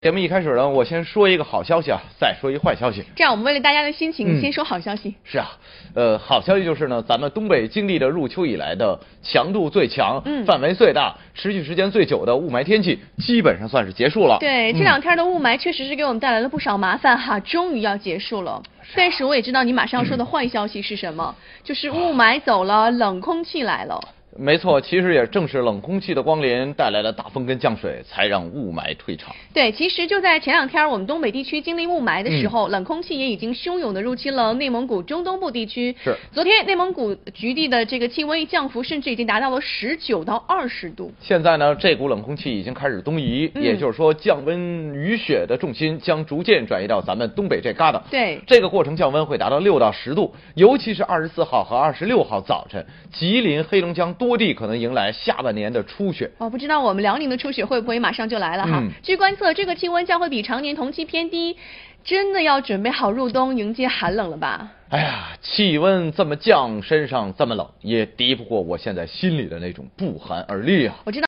节目一开始呢，我先说一个好消息啊，再说一坏消息。这样，我们为了大家的心情，嗯先说好消息。是啊，呃，好消息就是呢，咱们东北经历的入秋以来的强度最强、嗯范围最大、持续时间最久的雾霾天气，基本上算是结束了。对，这嗯两天的雾霾确实是给我们带来了不少麻烦哈，终于要结束了。但是我也知道你马上要说的坏消息是什么，就是雾霾走了，冷空气来了。没错，其实也正是冷空气的光临带来了大风跟降水，才让雾霾退场。对，其实就在前两天，我们东北地区经历雾霾的时嗯候，冷空气也已经汹涌的入侵了内蒙古中东部地区。是昨天内蒙古局地的这个气温降幅甚至已经达到了十九到二十度。现在呢，这股冷空气已经开始东移，嗯也就是说，降温雨雪的重心将逐渐转移到咱们东北这旮瘩。对这个过程降温会达到六到十度，尤其是二十四号和二十六号早晨，吉林、黑龙江多地可能迎来下半年的初雪。哦，不知道我们辽宁的初雪会不会马上就来了哈？嗯据观测，这个气温将会比常年同期偏低，真的要准备好入冬迎接寒冷了吧？哎呀，气温这么降，身上这么冷，也敌不过我现在心里的那种不寒而栗啊！我知道。